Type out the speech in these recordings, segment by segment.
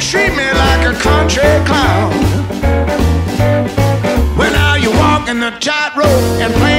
treat me like a country clown. When well, are you walking the tightrope and playing?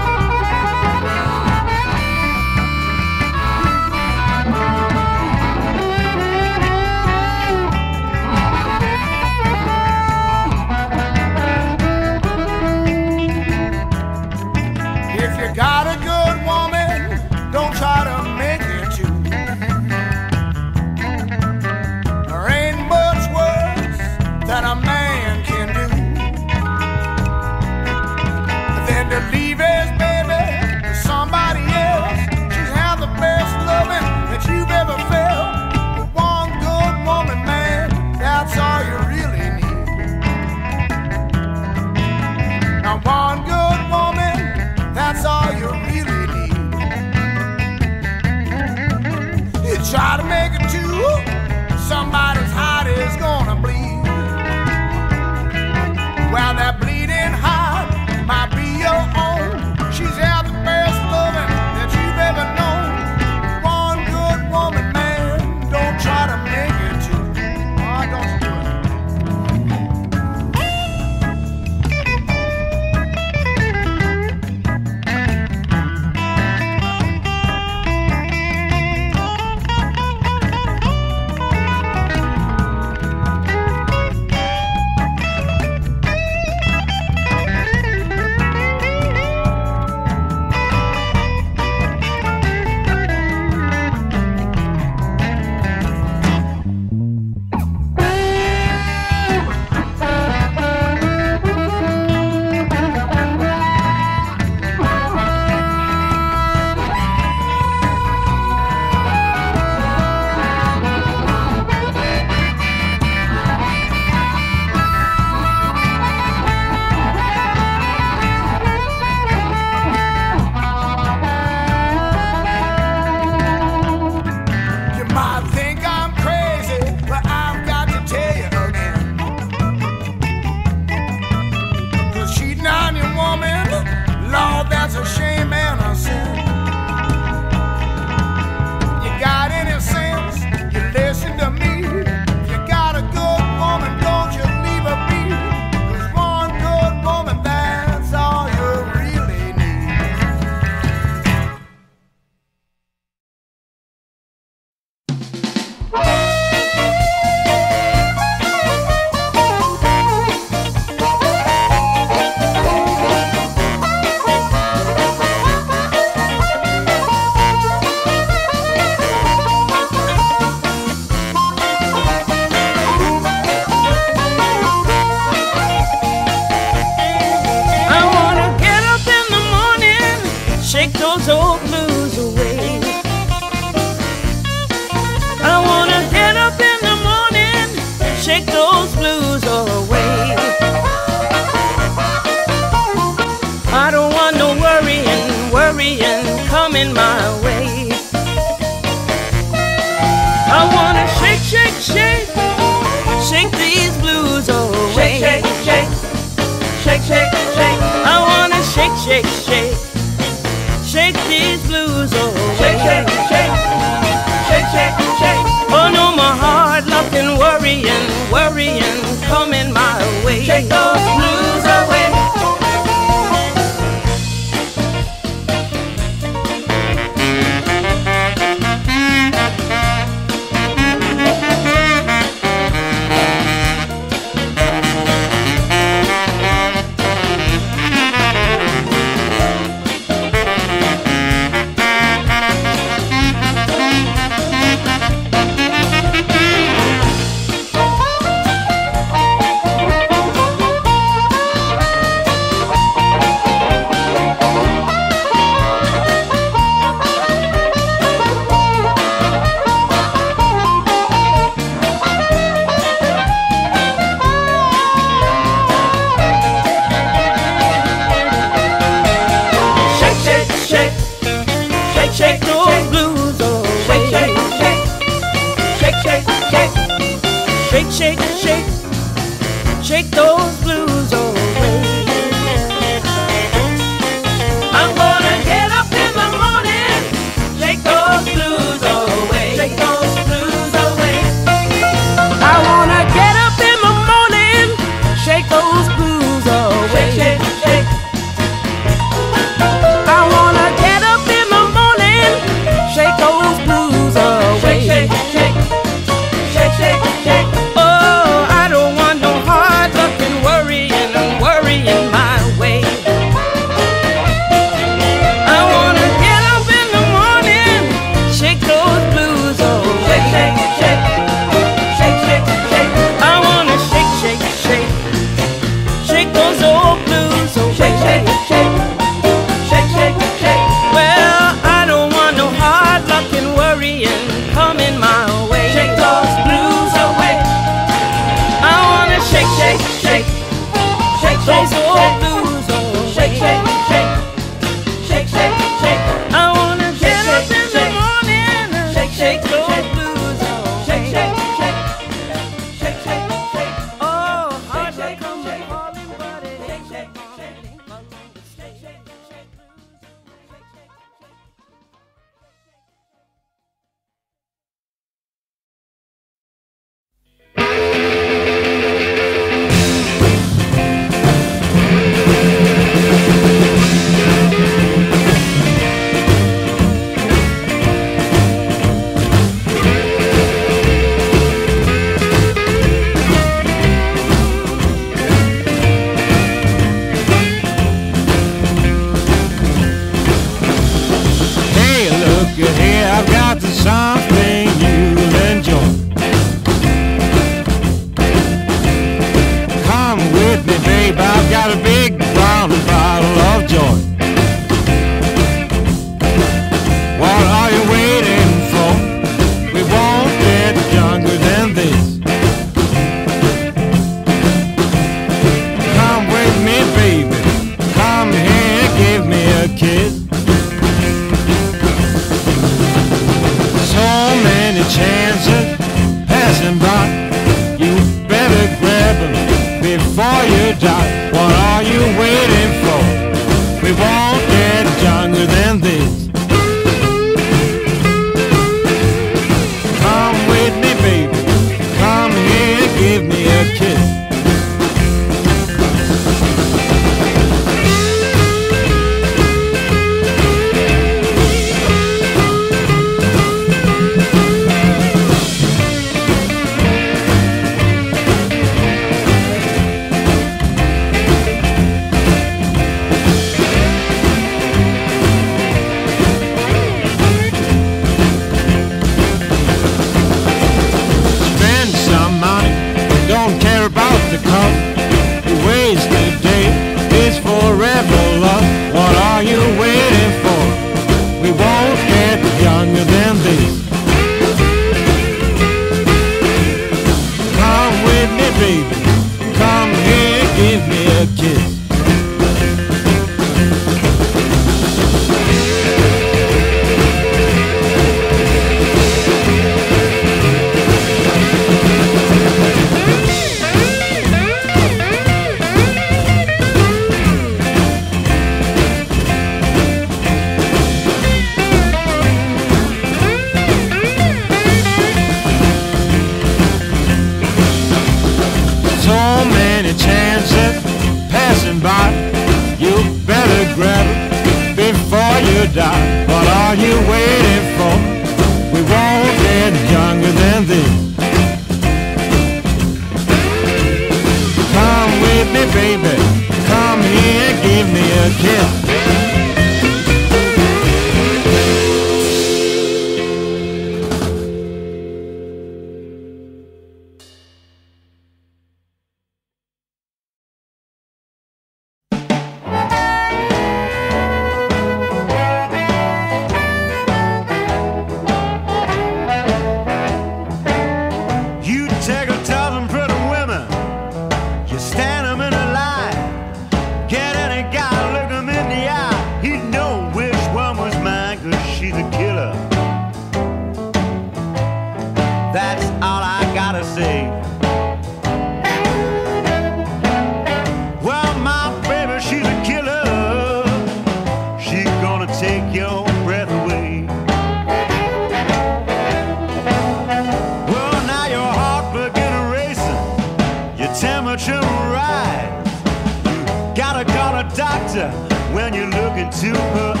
You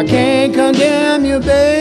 I can't condemn you, baby,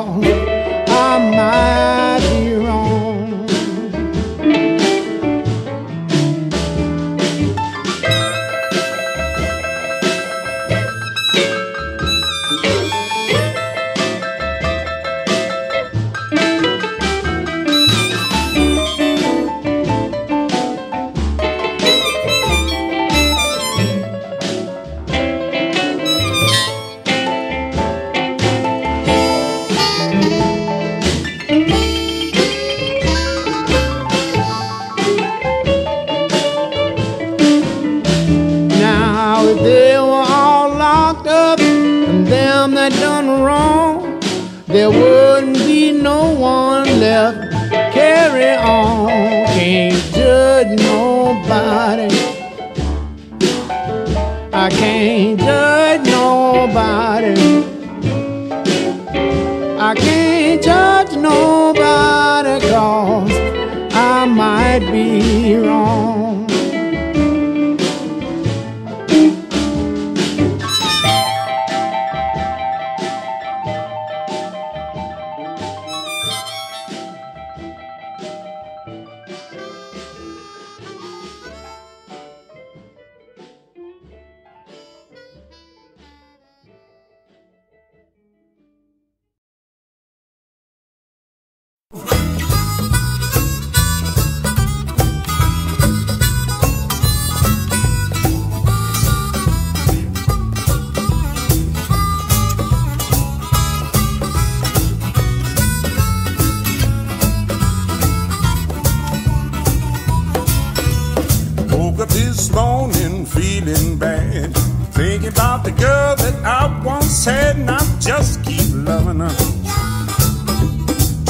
all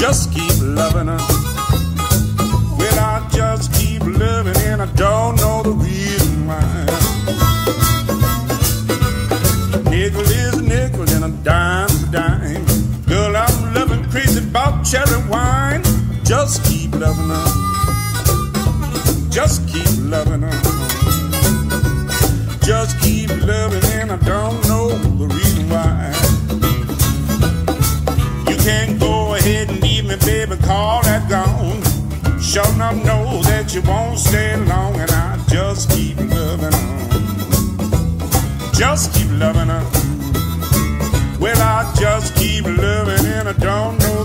just keep loving her. Well, I just keep loving, and I don't know the reason why. Nickel is a nickel, and a dime's a dime. Girl, I'm loving crazy about cherry wine. Just keep loving her. Just keep loving her. Just keep loving, and I don't you won't stay long, and I just keep loving her. Just keep loving her. Well, I just keep loving, and I don't know.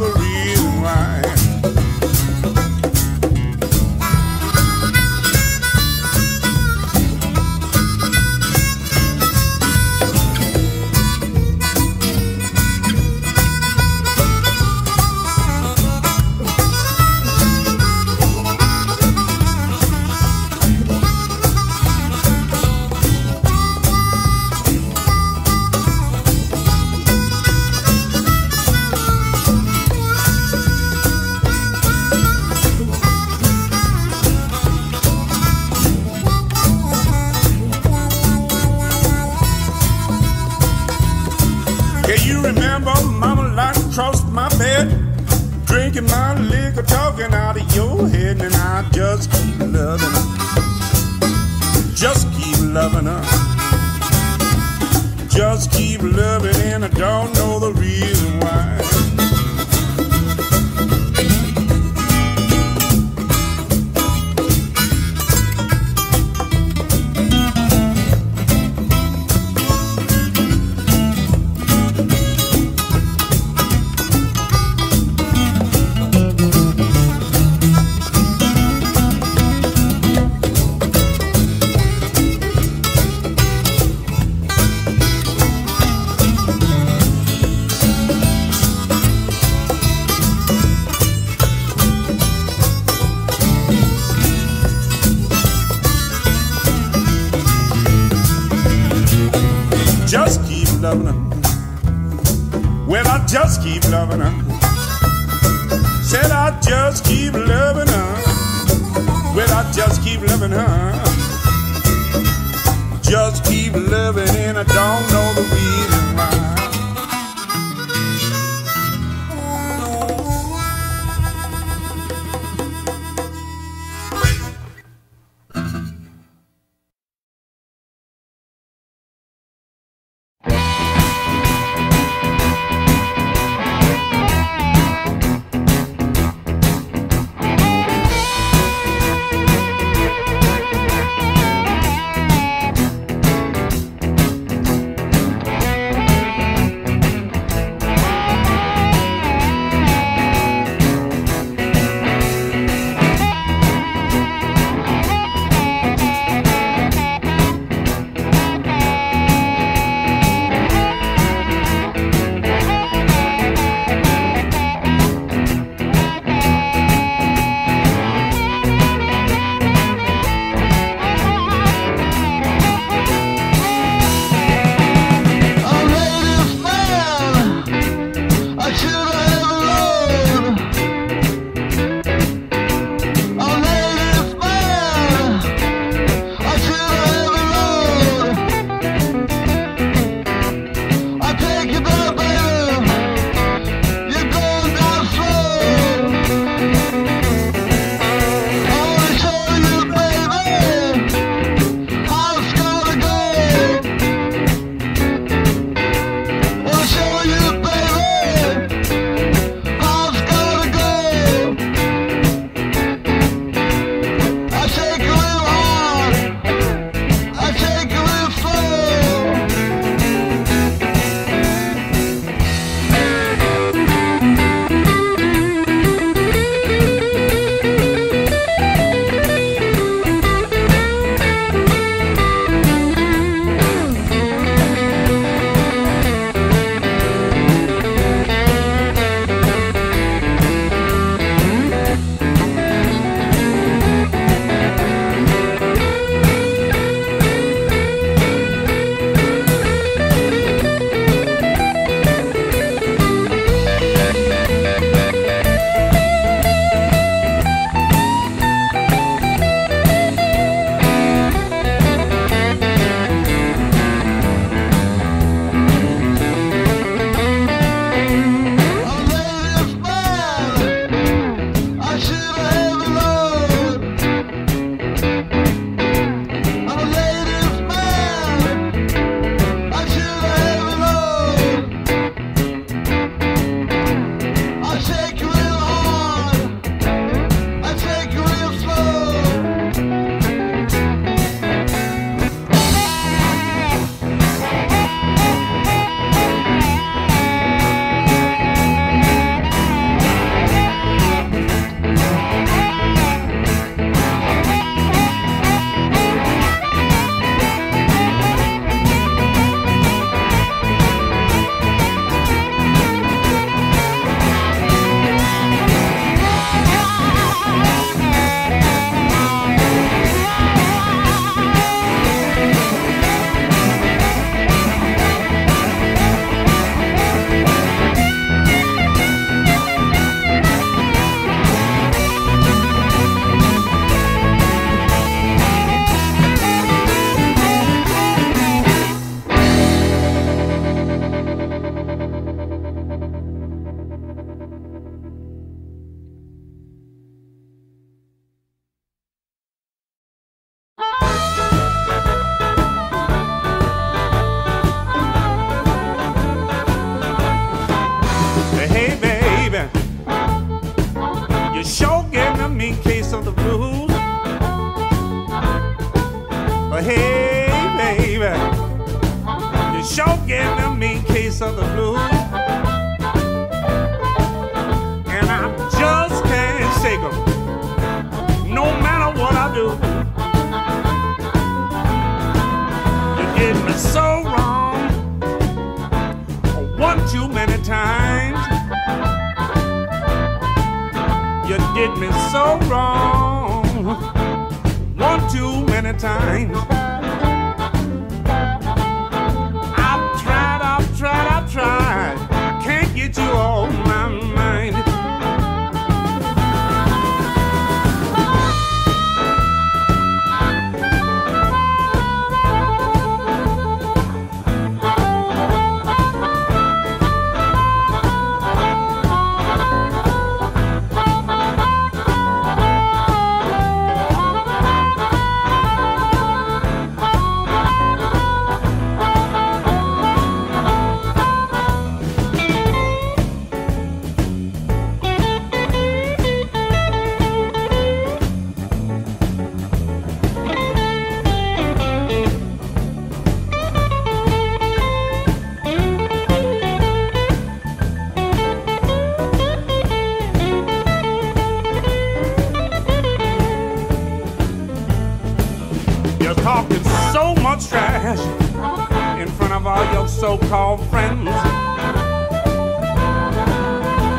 so-called friends.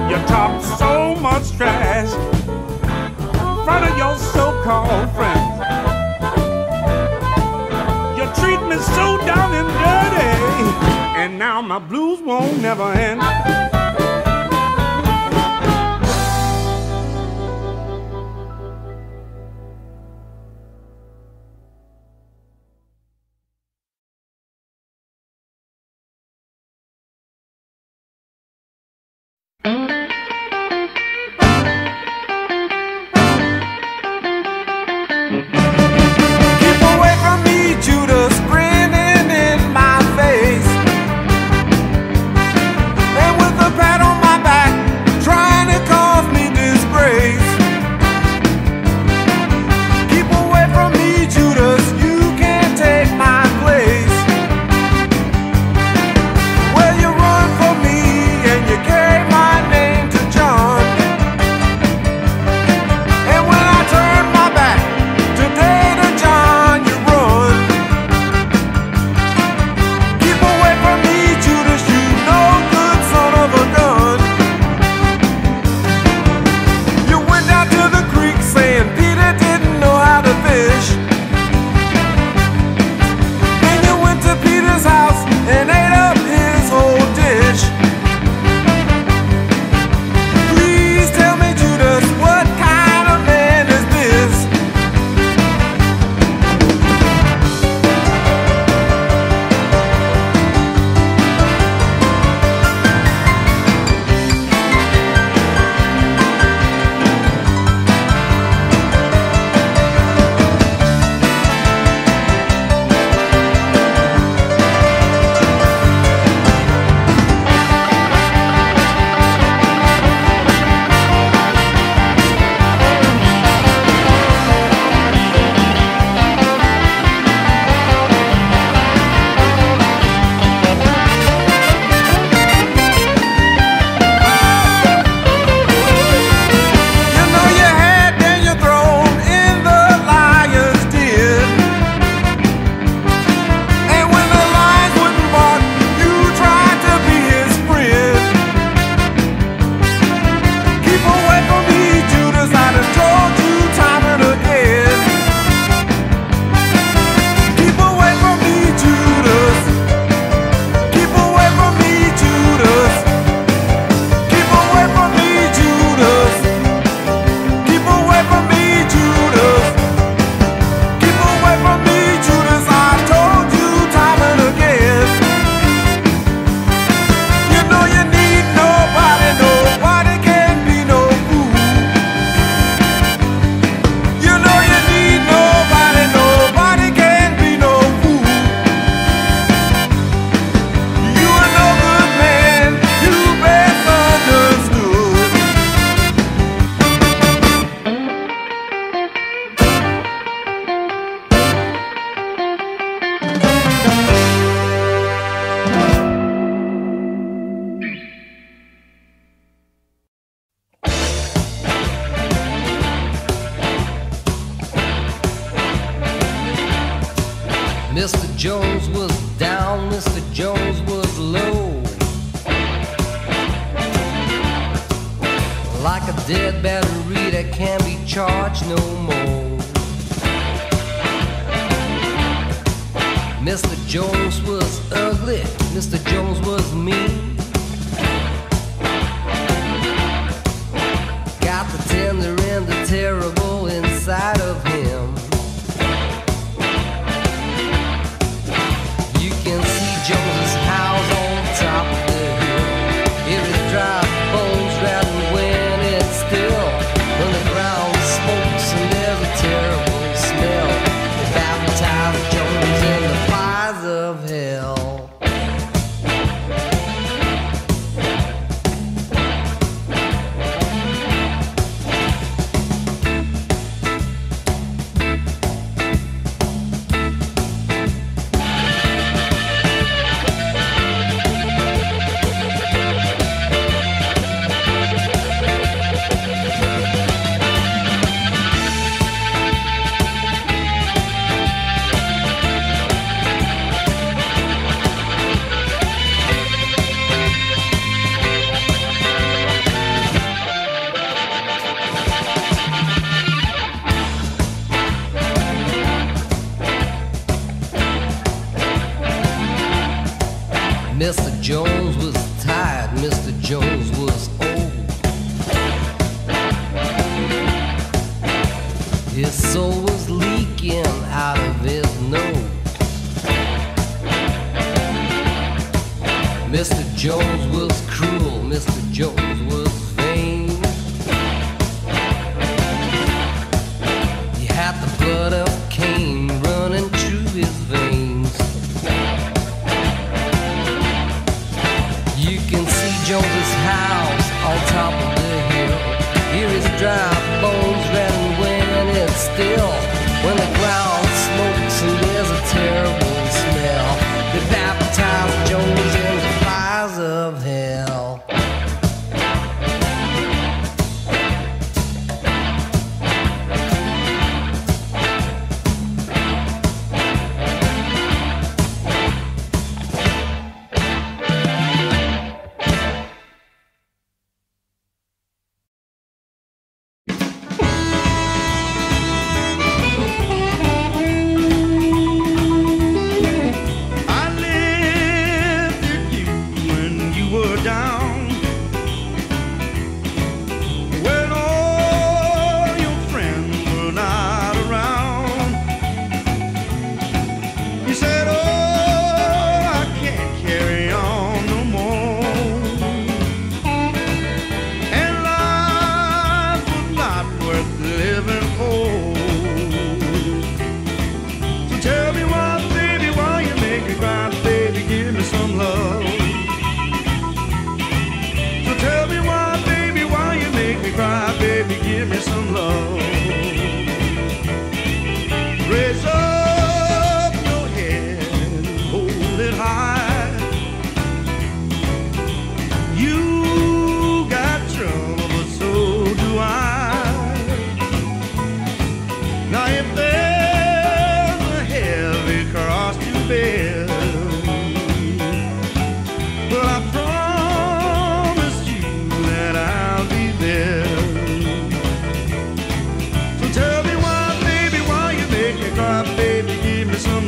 You talk so much trash in front of your so-called friends. You treat me so down and dirty, and now my blues won't never end. Mr. Jones was down, Mr. Jones was low. Like a dead battery that can't be charged no more. Mr. Jones was ugly, Mr. Jones was mean.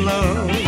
love.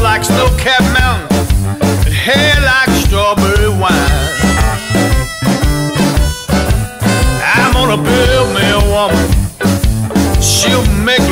like snow-capped mountains and hair like strawberry wine. I'm gonna build me a woman. She'll make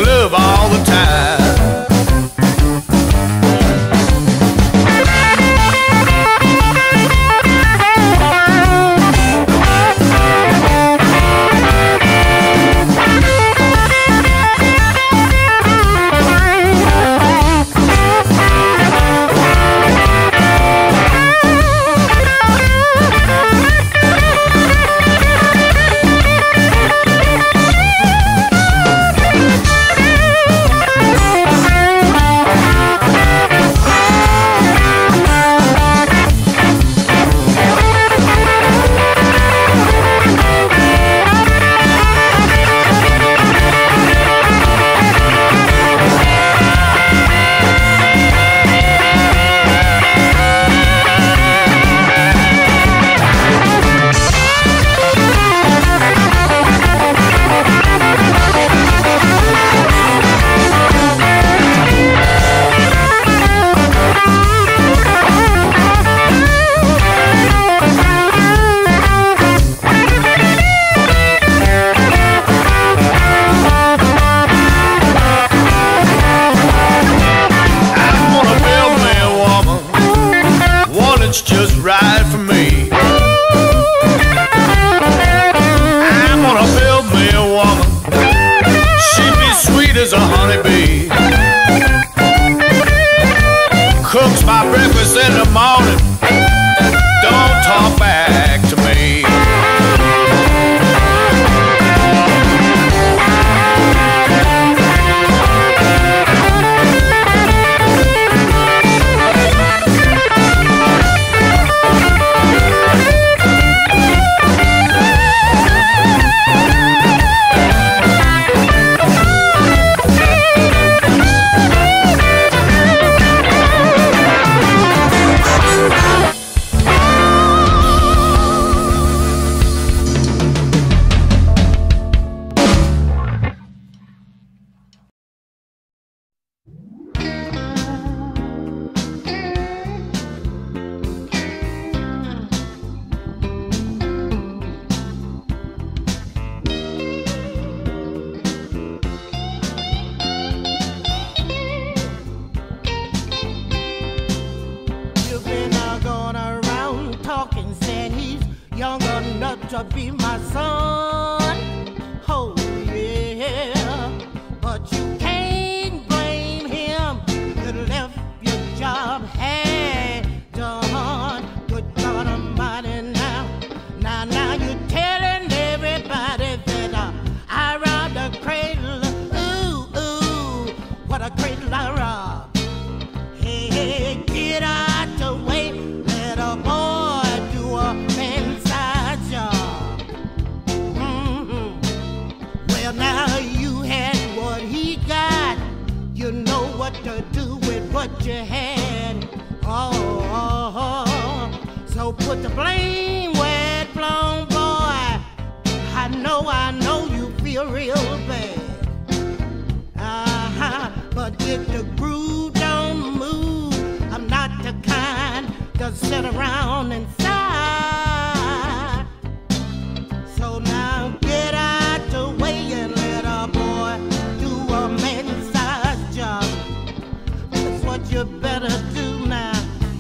you better do now.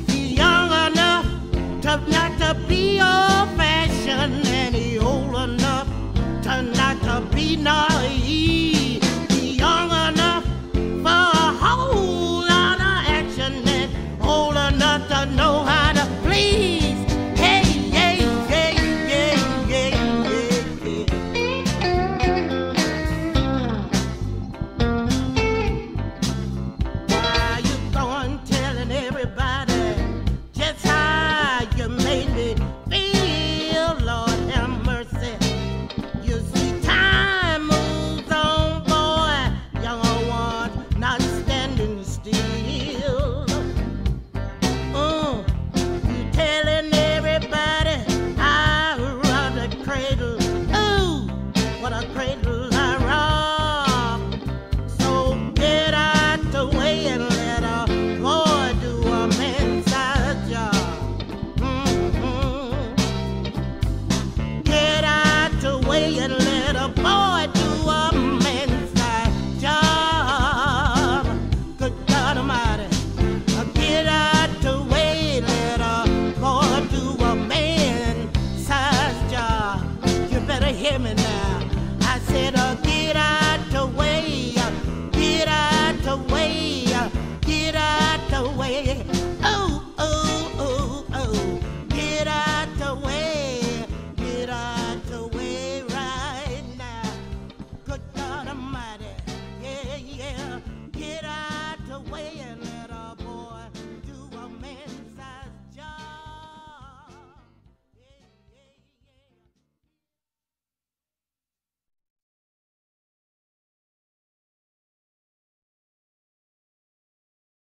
He's young enough to not to be old fashioned, and old enough to not to be.